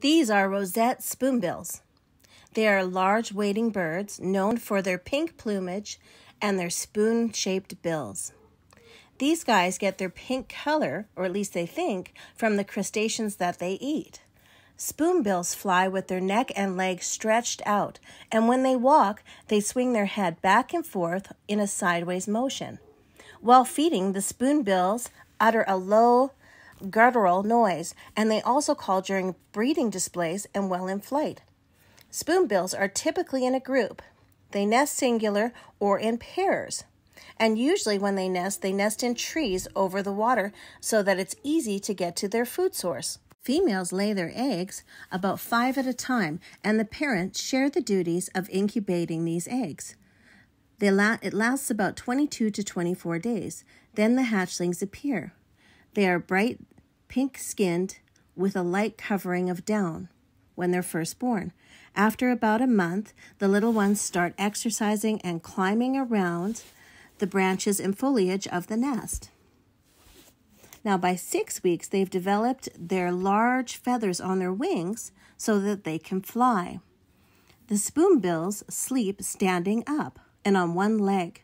These are roseate spoonbills. They are large wading birds known for their pink plumage and their spoon shaped bills. These guys get their pink color, or at least they think, from the crustaceans that they eat. Spoonbills fly with their neck and legs stretched out, and when they walk, they swing their head back and forth in a sideways motion. While feeding, the spoonbills utter a low, guttural noise, and they also call during breeding displays and while in flight. Spoonbills are typically in a group. They nest singular or in pairs. And usually, when they nest, they nest in trees over the water so that it's easy to get to their food source. Females lay their eggs about five at a time, and the parents share the duties of incubating these eggs. La- it lasts about 22 to 24 days. Then the hatchlings appear. They are bright pink skinned with a light covering of down when they're first born. After about a month, the little ones start exercising and climbing around the branches and foliage of the nest. Now, by six weeks, they've developed their large feathers on their wings so that they can fly. The spoonbills sleep standing up and on one leg.